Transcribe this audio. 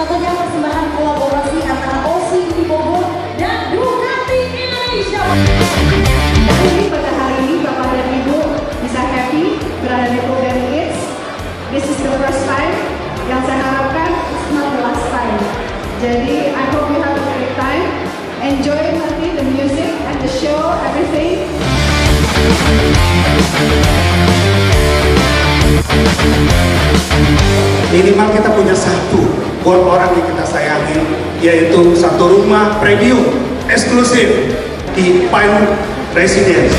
tentunya persembahan kolaborasi antara OSI di Bogor dan Ducati Indonesia. Jadi pada hari ini Bapak dan Ibu bisa happy berada di Golden Kids This is the first time yang saya harapkan is not the last time. Jadi I hope you have a great time. Enjoy nanti the music and the show, everything. Minimal kita punya satu buat orang yang kita sayangin yaitu satu rumah premium eksklusif di Pine Residence.